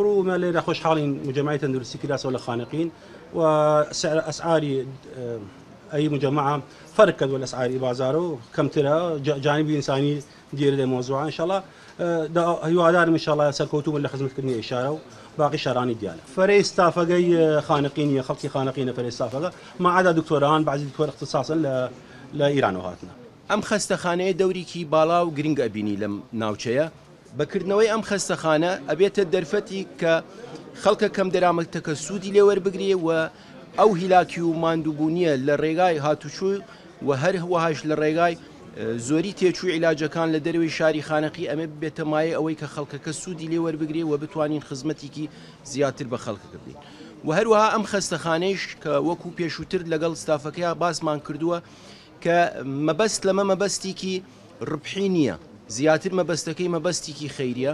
ما لنا خوش حالين مجمعية تندرسي كلاس ولا خانقين وسعر أسعاري آه، أي مجمعة فركد كد والأسعار بازارو كم ترى جانب إنساني دير لي موضوع إن شاء الله آه، دا هو دار إن شاء الله سركوتو ولا خدمة كني إشارة باقي شراني ديالها فري استافقي آه، خانقين يا خلقي خانقين فري استافقة ما عدا دكتوران بعد دكتور اختصاصا ل لإيران وهاتنا أم خسته خانه دوري كي بالا وجرينج أبيني لم ناوچيا بەکردنەوەی ئەم خەستەخانە ئەبێتە دەرفەتی کە خەڵکە کەم دەرامەتەکە سوودی لێوەربگرێ و ئەو هیلاکی و ماندووبوونیە لە ڕێگای هاتوچووی و هەر هەوەهاش لە ڕێگای زۆری تێچوو عیلاجەکان لە دەروی شاری خانەقی ئەمە بێتەمایە ئەوەی کە خەڵکەکە سوودی لێوەربگرێ و بتوانین خزمەتێکی زیاتر بە خەڵکەکە بدەین. و هەروەها ئەم خەستەخانەیش کە وەکو پێشووتر لەگەڵ ستافەکەی باسمان کردووە کە مەبەست لەمە مەبەستێکی ڕبحی نییە. زیاتر مەبەستەکەی مەبەستێکی خەیریە